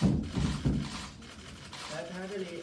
来，看这里，